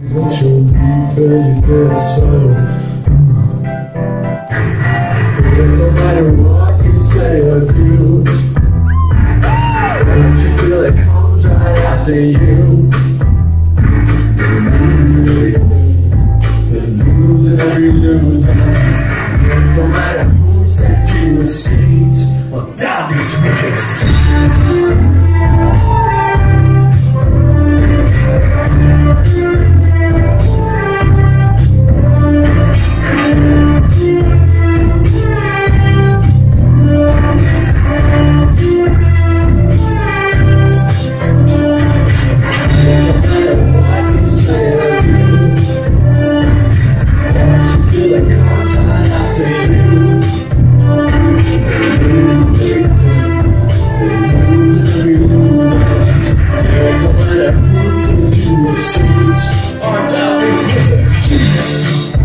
What you'll leave you get so it don't matter what you say or do. Don't you feel it comes right after you Losing every loser It don't matter who sent you a seat Or down this wicked street Our doubt is with us, Jesus.